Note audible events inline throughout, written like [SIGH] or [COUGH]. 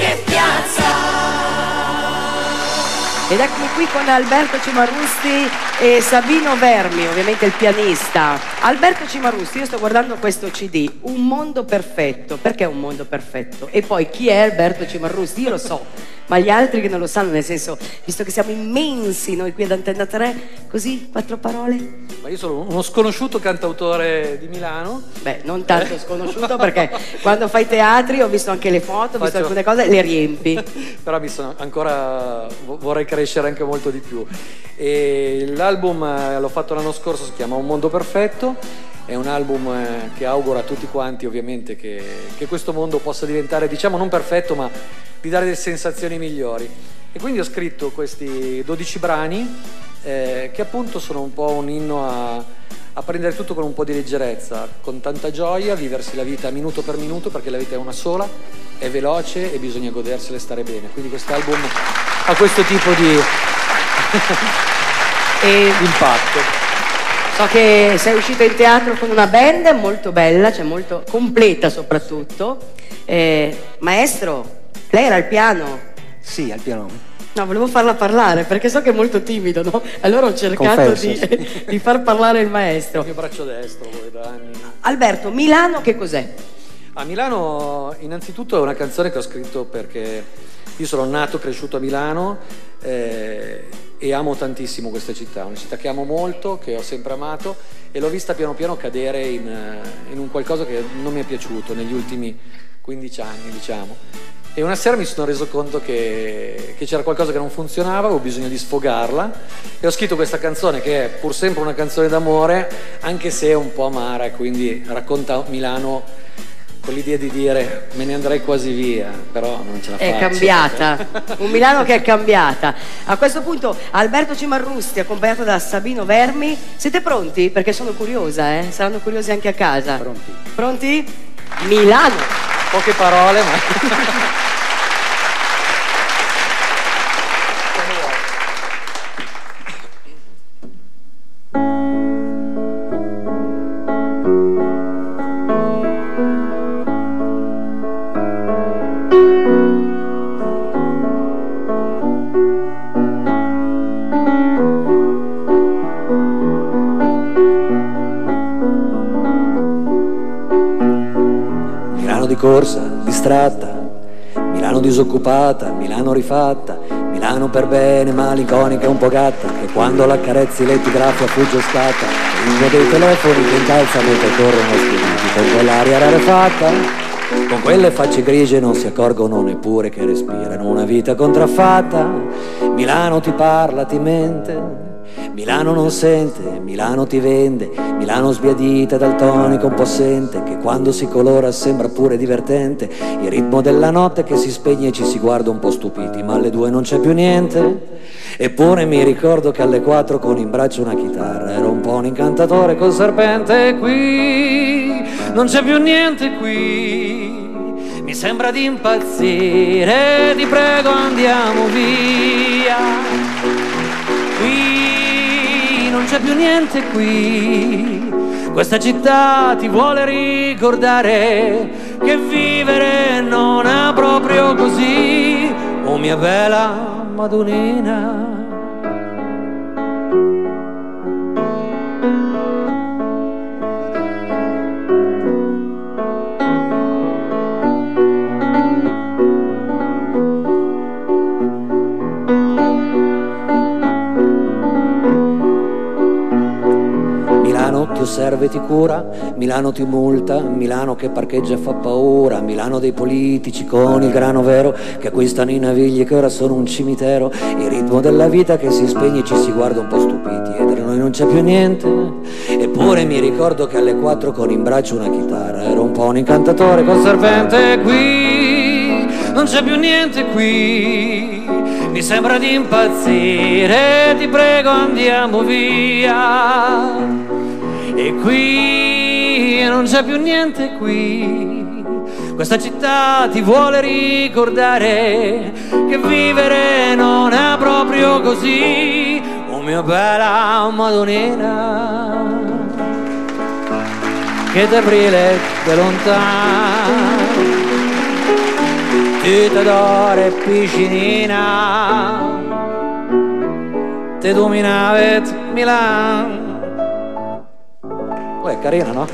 che Ed eccomi qui con Alberto Cimarusti e Sabino Vermi, ovviamente il pianista. Alberto Cimarusti, io sto guardando questo CD, Un mondo perfetto. Perché un mondo perfetto? E poi chi è Alberto Cimarusti? Io lo so, ma gli altri che non lo sanno, nel senso, visto che siamo immensi noi qui ad Antenna 3, così, quattro parole? Ma io sono uno sconosciuto cantautore di Milano. Beh, non tanto sconosciuto perché quando fai teatri ho visto anche le foto, ho visto Faccio- alcune cose, le riempi. [LAUGHS] Però mi sono ancora vo- vorrei crescere anche molto di più. E l'album eh, l'ho fatto l'anno scorso, si chiama Un mondo perfetto. È un album eh, che augura a tutti quanti ovviamente che, che questo mondo possa diventare, diciamo, non perfetto, ma di dare delle sensazioni migliori. E quindi ho scritto questi 12 brani eh, che appunto sono un po' un inno a, a prendere tutto con un po' di leggerezza, con tanta gioia, viversi la vita minuto per minuto perché la vita è una sola, è veloce e bisogna godersela e stare bene. Quindi quest'album ha questo tipo di [LAUGHS] E impatto. so che sei uscito in teatro con una band molto bella, cioè molto completa soprattutto. Eh, maestro, lei era al piano? Sì, al piano. No, volevo farla parlare perché so che è molto timido, no? Allora ho cercato di, di far parlare il Il maestro. mio braccio destro, poi da anni. Alberto, Milano che cos'è? A Milano innanzitutto è una canzone che ho scritto perché io sono nato, cresciuto a Milano eh, e amo tantissimo questa città, una città che amo molto, che ho sempre amato e l'ho vista piano piano cadere in, eh, in un qualcosa che non mi è piaciuto negli ultimi 15 anni, diciamo. E una sera mi sono reso conto che, che c'era qualcosa che non funzionava, avevo bisogno di sfogarla e ho scritto questa canzone che è pur sempre una canzone d'amore, anche se è un po' amara, e quindi racconta Milano con l'idea di dire me ne andrei quasi via, però non ce la faccio. È cambiata, [LAUGHS] un Milano che è cambiata. A questo punto Alberto Cimarrusti accompagnato da Sabino Vermi, siete pronti? Perché sono curiosa, eh? Saranno curiosi anche a casa. Pronti. Pronti? Milano. Poche parole, ma... [LAUGHS] disoccupata, Milano rifatta, Milano per bene, malinconica e un po' gatta, che quando la carezzi lei ti graffia, fugge scatta, ritmo dei telefoni che incalza mentre corrono spediti, con quell'aria rarefatta, con quelle facce grigie non si accorgono neppure che respirano una vita contraffatta, Milano ti parla, ti mente, Milano non sente, Milano ti vende, Milano sbiadita dal tonico un po' sente, che quando si colora sembra pure divertente, il ritmo della notte che si spegne e ci si guarda un po' stupiti, ma alle due non c'è più niente. Eppure mi ricordo che alle quattro con in braccio una chitarra ero un po' un incantatore col serpente qui non c'è più niente qui. Mi sembra di impazzire, ti prego andiamo via. C'è più niente qui. Questa città ti vuole ricordare che vivere non è proprio così. Oh mia bella Madonnina. Ti cura, Milano ti multa, Milano che parcheggia fa paura, Milano dei politici con il grano vero che acquistano i navigli che ora sono un cimitero, il ritmo della vita che si spegne e ci si guarda un po' stupiti e tra noi non c'è più niente, eppure mi ricordo che alle quattro con in braccio una chitarra ero un po' un incantatore col serpente qui, non c'è più niente qui, mi sembra di impazzire, ti prego andiamo via. E qui non c'è più niente qui. Questa città ti vuole ricordare che vivere non è proprio così. Oh mia bella Madonnina, che t'aprile da lontano. tutta d'oro e piscinina te dominavet Milan Poi è carina no?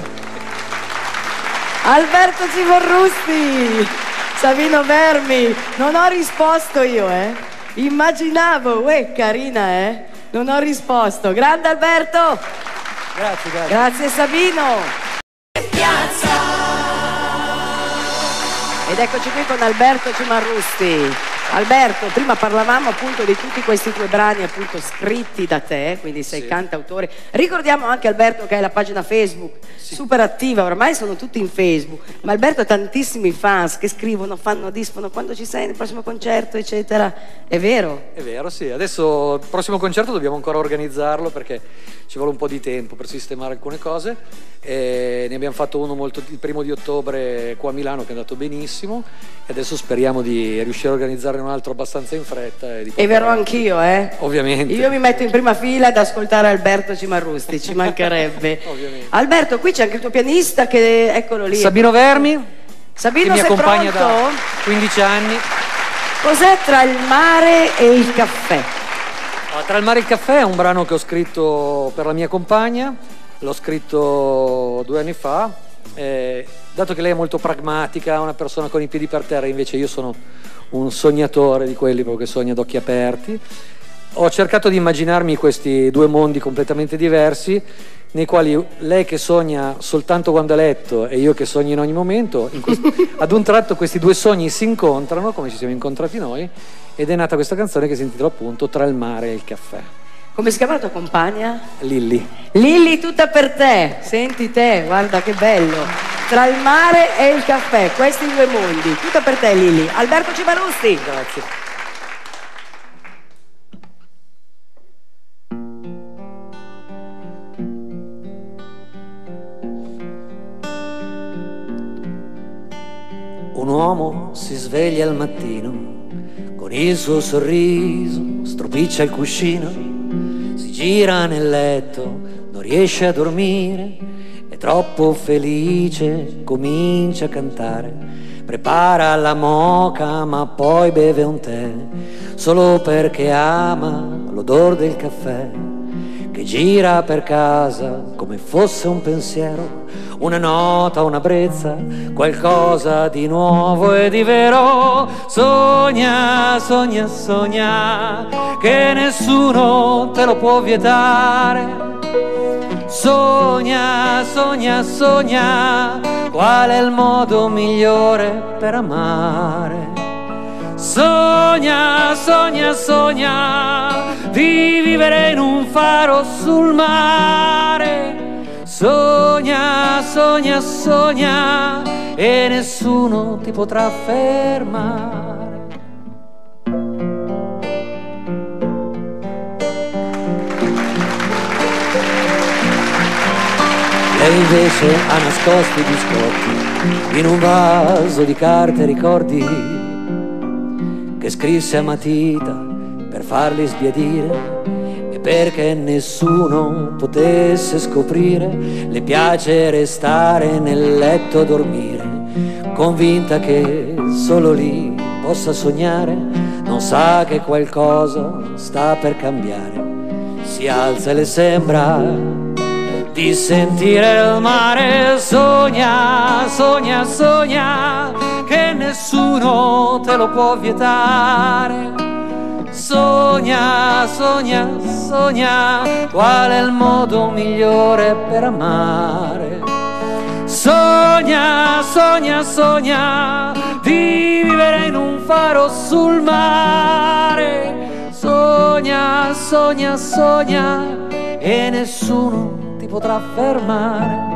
Alberto Civorrusti Savino Vermi non ho risposto io eh. Immaginavo uè carina eh. Non ho risposto. Grande Alberto. Grazie grazie. Grazie Sabino Ed eccoci qui con Alberto Cimarrusti. Alberto, prima parlavamo appunto di tutti questi tuoi brani appunto scritti da te, quindi sei Sì. cantautore. Ricordiamo anche Alberto che hai la pagina Facebook, super attiva, ormai sono tutti in Facebook, ma Alberto ha tantissimi fans che scrivono, fanno, disfono quando ci sei nel prossimo concerto, eccetera. È vero? È vero, sì. Adesso il prossimo concerto dobbiamo ancora organizzarlo perché ci vuole un po' di tempo per sistemare alcune cose. E ne abbiamo fatto uno molto, il primo di ottobre qua a Milano che è andato benissimo e adesso speriamo di riuscire a organizzarne un altro abbastanza in fretta. E, di E verrò portare- anch'io, eh? [LAUGHS] Ovviamente. Io mi metto in prima fila ad ascoltare Alberto Cimarrusti, ci mancherebbe. [LAUGHS] Ovviamente. Alberto, qui c'è anche il tuo pianista che eccolo lì. Sabino Vermi, Sabino, che mi sei accompagna pronto? da 15 anni. Cos'è tra il mare e il caffè? Ah, Tra il mare e il caffè è un brano che ho scritto per la mia compagna, l'ho scritto due anni fa, eh, dato che lei è molto pragmatica, una persona con i piedi per terra, invece io sono un sognatore di quelli proprio che sogna ad occhi aperti, ho cercato di immaginarmi questi due mondi completamente diversi, nei quali lei che sogna soltanto quando a letto e io che sogno in ogni momento, in quest- [LAUGHS] ad un tratto questi due sogni si incontrano, come ci siamo incontrati noi, ed è nata questa canzone che si intitola appunto Tra il mare e il caffè. Come si chiama la tua compagna? Lilli. Lilli, tutta per te. Senti te, guarda che bello. Tra il mare e il caffè, questi due mondi. Tutta per te, Lilli. Alberto Cimarrusti. Grazie. Un uomo si sveglia al mattino con il suo sorriso, stropiccia il cuscino, gira nel letto, non riesce a dormire, è troppo felice, comincia a cantare, prepara la moca ma poi beve un tè, solo perché ama l'odor del caffè gira per casa come fosse un pensiero, una nota, una brezza, qualcosa di nuovo e di vero. Sogna, sogna, sogna, che nessuno te lo può vietare. Sogna, sogna, sogna, qual è il modo migliore per amare. Sogna, sogna, sogna di vivere in un faro sul mare. Sogna, sogna, sogna e nessuno ti potrà fermare. Lei invece ha nascosto i biscotti in un vaso di carte ricordi che scrisse a matita farli sbiadire e perché nessuno potesse scoprire le piace restare nel letto a dormire convinta che solo lì possa sognare non sa che qualcosa sta per cambiare si alza e le sembra di sentire il mare sogna, sogna, sogna che nessuno te lo può vietare. Sogna, sogna, sogna qual è il modo migliore per amare. Sogna, sogna, sogna di vivere in un faro sul mare. Sogna, sogna, sogna e nessuno ti potrà fermare.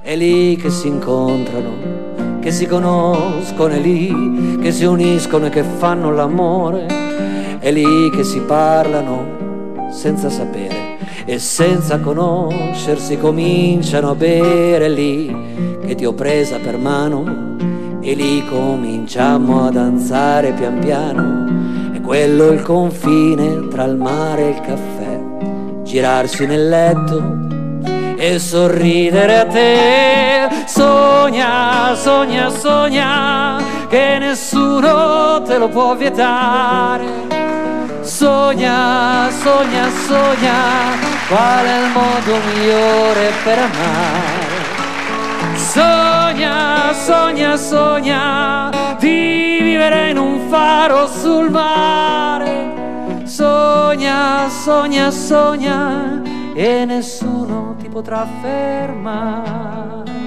È lì che si incontrano, che si conoscono, è lì che si uniscono e che fanno l'amore. È lì che si parlano senza sapere e senza conoscersi cominciano a bere. È lì che ti ho presa per mano e lì cominciamo a danzare pian piano. È quello il confine tra il mare e il caffè girarsi nel letto e sorridere a te. Sogna, sogna, sogna che nessuno te lo può vietare. Sogna, sogna, sogna, qual è il modo migliore per amare. Sogna, sogna, sogna di vivere in un faro sul mare. Sogna, sogna, sogna e nessuno ti potrà fermare.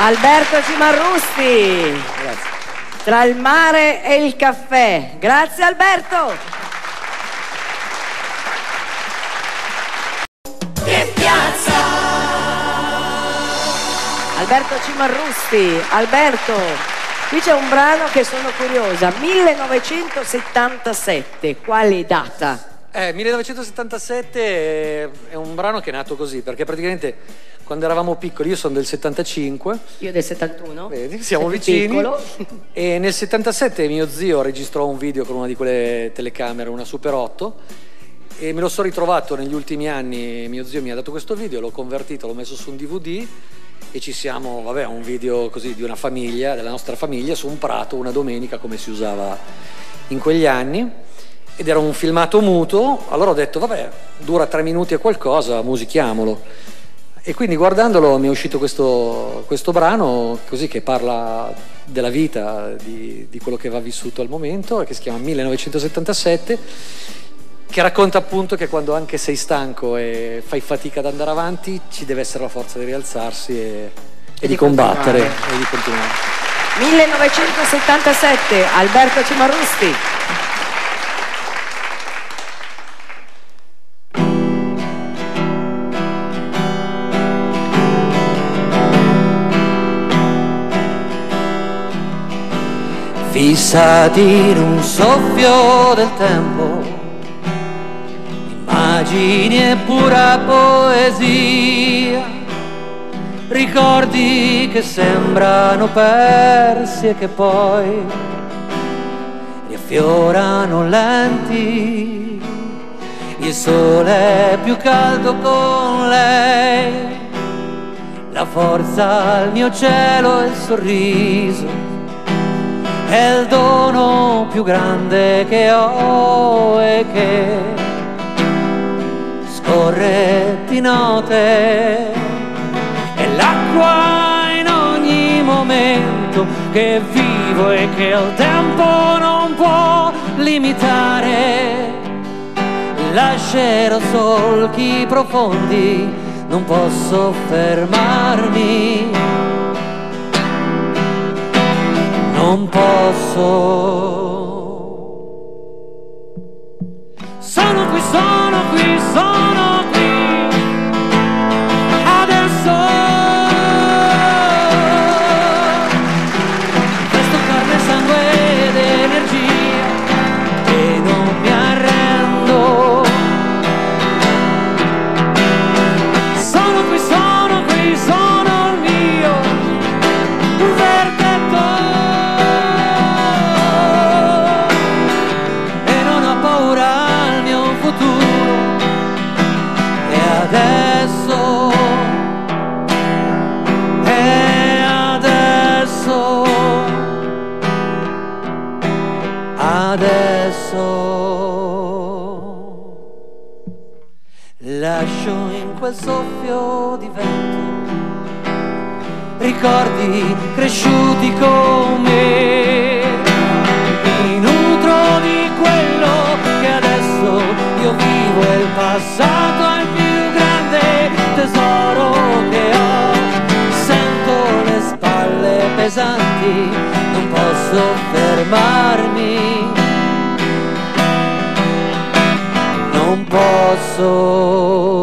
Alberto Cimarrusti. Grazie. Tra il mare e il caffè. Grazie Alberto. Che piazza! Alberto Cimarrusti. Alberto, qui c'è un brano che sono curiosa. 1977. Quale data? Eh, 1977 è un brano che è nato così, perché praticamente quando eravamo piccoli, io sono del 75. Io del 71. Vedi, siamo vicini. Piccolo. E nel 77 mio zio registrò un video con una di quelle telecamere, una Super 8, e me lo sono ritrovato negli ultimi anni. Mio zio mi ha dato questo video, l'ho convertito, l'ho messo su un DVD e ci siamo, vabbè, un video così di una famiglia, della nostra famiglia, su un prato una domenica come si usava in quegli anni ed era un filmato muto, allora ho detto vabbè, dura tre minuti e qualcosa, musichiamolo. E quindi guardandolo mi è uscito questo, questo brano così che parla della vita, di, di, quello che va vissuto al momento, che si chiama 1977, che racconta appunto che quando anche sei stanco e fai fatica ad andare avanti, ci deve essere la forza di rialzarsi e, e, di, di combattere e di continuare. 1977, Alberto Cimarusti. Fissati in un soffio del tempo, immagini e pura poesia, ricordi che sembrano persi e che poi riaffiorano lenti, il sole è più caldo con lei, la forza al mio cielo e il sorriso è il dono più grande che ho e che scorre di notte. È l'acqua in ogni momento che vivo e che il tempo non può limitare. Lascerò solchi profondi, non posso fermarmi non posso. Sono qui, sono qui, quel soffio di vento, ricordi cresciuti con me, mi nutro di quello che adesso io vivo e il passato è il più grande tesoro che ho, sento le spalle pesanti, non posso fermarmi. Non posso